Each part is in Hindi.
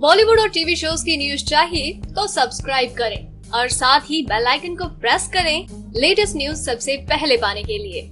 बॉलीवुड और टीवी शोज़ की न्यूज़ चाहिए तो सब्सक्राइब करें और साथ ही बेल आइकन को प्रेस करें लेटेस्ट न्यूज़ सबसे पहले पाने के लिए।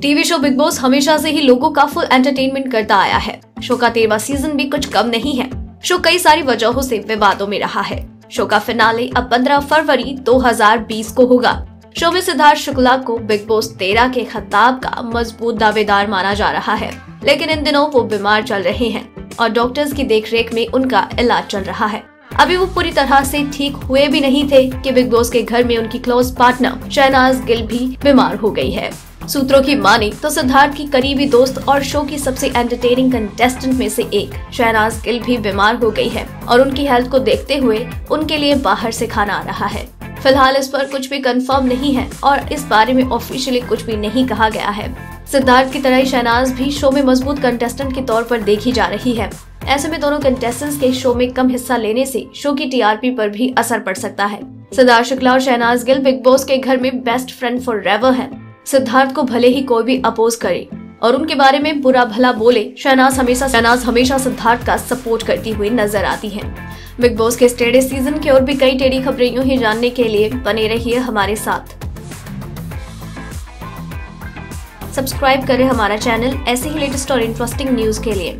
टीवी शो बिग बॉस हमेशा से ही लोगों का फुल एंटरटेनमेंट करता आया है। शो का तेरवा सीज़न भी कुछ कम नहीं है। शो कई सारी वजहों से विवादों में रहा है। शो का फिनाले अब 15 फरवरी 2020 को होगा। शो में सिद्धार्थ शुक्ला को बिग बॉस तेरह के खिताब का मज़बूत दावेदार माना जा रहा है, लेकिन इन दिनों वो बीमार चल रहे हैं और डॉक्टर्स की देखरेख में उनका इलाज चल रहा है। अभी वो पूरी तरह से ठीक हुए भी नहीं थे कि बिग बॉस के घर में उनकी क्लोज पार्टनर शहनाज गिल भी बीमार हो गई है। सूत्रों की माने तो सिद्धार्थ की करीबी दोस्त और शो की सबसे एंटरटेनिंग कंटेस्टेंट में से एक शहनाज गिल भी बीमार हो गई है और उनकी हेल्थ को देखते हुए उनके लिए बाहर से खाना आ रहा है। फ़िलहाल इस पर कुछ भी कंफर्म नहीं है और इस बारे में ऑफिशियली कुछ भी नहीं कहा गया है। सिद्धार्थ की तरह ही शहनाज भी शो में मज़बूत कंटेस्टेंट के तौर पर देखी जा रही है। ऐसे में दोनों कंटेस्टेंट्स के शो में कम हिस्सा लेने से शो की टीआरपी पर भी असर पड़ सकता है। सिद्धार्थ शुक्ला और शहनाज गिल बिग बॉस के घर में बेस्ट फ्रेंड फॉर रेवर है। सिद्धार्थ को भले ही कोई भी अपोज करे और उनके बारे में बुरा भला बोले, शहनाज हमेशा शहनाज हमेशा सिद्धार्थ का सपोर्ट करती हुई नज़र आती है। बिग बॉस के स्टेडे सीज़न की और भी कई टेढ़ी खबरें यूँ ही जानने के लिए बने रहिए हमारे साथ। सब्सक्राइब करें हमारा चैनल ऐसे ही लेटेस्ट और इंटरेस्टिंग न्यूज़ के लिए।